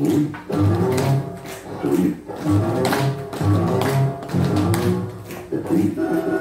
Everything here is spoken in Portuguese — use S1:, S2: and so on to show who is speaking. S1: É Thank you.